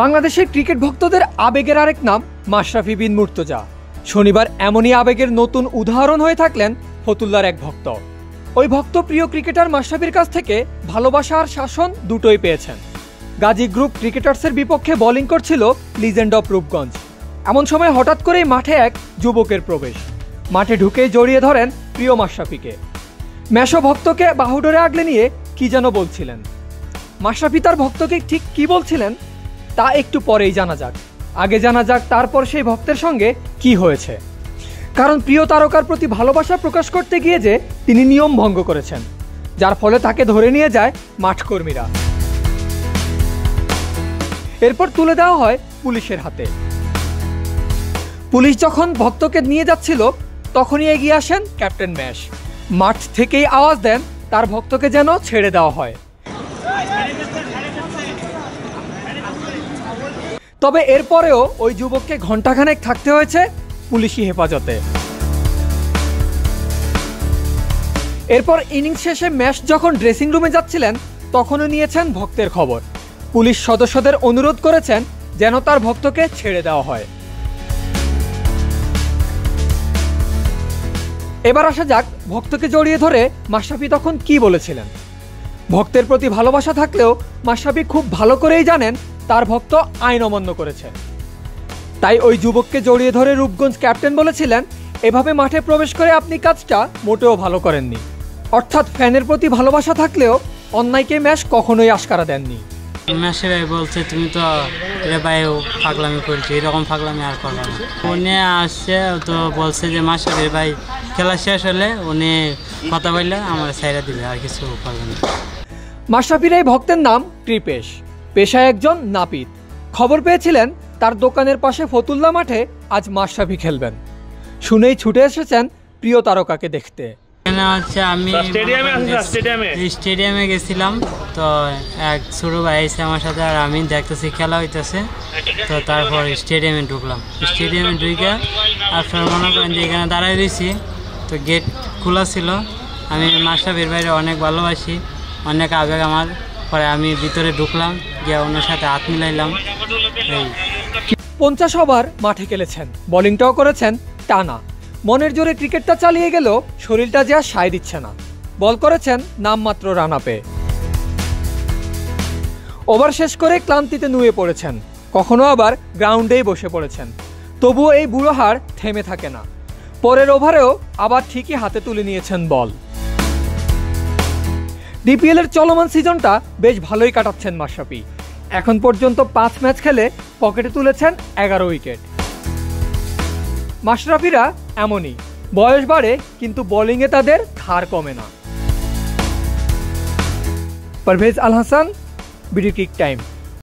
বাংলাদেশের ক্রিকেট ভক্তদের আবেগের আরেক নাম, মাশরাফি বিন মুর্তজা। শনিবার এমনই আবেগের নতুন উদাহরণ হয়ে থাকলেন ফতুল্লার এক ভক্ত। ওই ভক্ত প্রিয় ক্রিকেটার মাশরাফির কাছ থেকে ভালোবাসা আর শাসন দুটোই পেয়েছেন। গাজী গ্রুপ ক্রিকেটার্সের বিপক্ষে বোলিং করছিল লিজেন্ড অফ রূপগঞ্জ। এমন সময় হঠাৎ করেই মাঠে এক যুবকের প্রবেশ। মাঠে ঢুকেই জড়িয়ে ধরেন প্রিয় মাশরাফিকে। মেশো ভক্তকে বাহুডোরে আগলে নিয়ে কি যেন বলছিলেন। মাশরাফি তার ভক্তকে ঠিক কি বলছিলেন তা একটু পরেই জানা যাক। আগে জানা যাক তারপর সেই ভক্তের সঙ্গে কি হয়েছে। কারণ প্রিয় তারকার প্রতি ভালোবাসা প্রকাশ করতে গিয়ে যে তিনি নিয়ম ভঙ্গ করেছেন, যার ফলে তাকে ধরে নিয়ে যায় মাঠকর্মীরা। এরপর তুলে দেওয়া হয় পুলিশের হাতে। পুলিশ যখন ভক্তকে নিয়ে যাচ্ছিল, তখনই এগিয়ে আসেন ক্যাপ্টেন ম্যাশ। মাঠ থেকেই আওয়াজ দেন, তার ভক্তকে যেন ছেড়ে দেওয়া হয়। তবে এরপরেও ওই যুবককে ঘণ্টাখানেক থাকতে হয়েছে পুলিশি হেফাজতে। এরপর ইনিংস শেষে ম্যাচ যখন ড্রেসিং রুমে যাচ্ছিলেন, তখনও নিয়েছেন ভক্তের খবর। পুলিশ সদস্যদের অনুরোধ করেছেন যেন তার ভক্তকে ছেড়ে দেওয়া হয়। এবার আসা যাক ভক্তকে জড়িয়ে ধরে মাশরাফি তখন কি বলেছিলেন। ভক্তের প্রতি ভালোবাসা থাকলেও মাশরাফি খুব ভালো করেই জানেন তার ভক্ত আইন অমান্য করেছে। তাই ওই যুবককে জড়িয়ে ধরে রূপগঞ্জ ক্যাপ্টেন বলেছিলেন এভাবে মাঠে প্রবেশ করে আপনি কাজটা মোটেও ভালো করেননি। অর্থাৎ ফ্যানের প্রতি ভালোবাসা থাকলেও অন্যায়কে ম্যাচ কখনোই আশকারা দেননি। মেসে ভাই বলছে তুমি তো রে ভাইও পাগলামি করছ। এরকম পাগলামি আর করব না। উনি আসছে তো বলছে যে মাসাবের ভাই খেলা শেষ হলে উনি কথা বললে আমার সাইরা দিবে আর কিছু করবে না। মাশরাফির এই ভক্তের নাম কৃপেশ। পেশায় একজন নাপিত। খবর পেয়েছিলেন তার দোকানের পাশে ফতুল্লা মাঠে আজ মাশরাফি খেলবেন। শুনেই ছুটে এসেছেন প্রিয় তারকাকে দেখতে। হচ্ছে আমি স্টেডিয়ামে গেছিলাম তো এক ছোটো ভাই এসে আমার সাথে আর আমি দেখতেছি খেলা হইতেছে। তো তারপর স্টেডিয়ামে ঢুকলাম। স্টেডিয়ামে ঢুকে আপনার মনে করেন যে এখানে দাঁড়ায় রয়েছি তো গেট খোলা ছিল। আমি মাস্টাফির বাইরে অনেক ভালোবাসি অনেক আবেগ আমার। পরে আমি ভিতরে ঢুকলাম পঞ্চাশ ওভার মাঠে খেলেছেন। বোলিংটাও করেছেন টানা। মনের জোরে ক্রিকেটটা চালিয়ে গেলেও শরীরটা যে আর সায় দিচ্ছে না। বল করেছেন নামমাত্র রান আপে ওভার শেষ করে ক্লান্তিতে নুয়ে পড়েছেন। কখনো আবার গ্রাউন্ডেই বসে পড়েছেন। তবুও এই বুড়ো হার থেমে থাকে না। পরের ওভারেও আবার ঠিকই হাতে তুলে নিয়েছেন বল। ডিপিএল এর চলমান সিজনটা বেশ ভালোই কাটাচ্ছেন মাশরাফি। এখন পর্যন্ত পাঁচ ম্যাচ খেলে পকেটে তুলেছেন এগারো উইকেট। মাশরাফিরা এমনই, বয়স বাড়ে, কিন্তু বোলিংয়ে তাদের ধার কমে না। Parvez Al Hasan, BD kick time.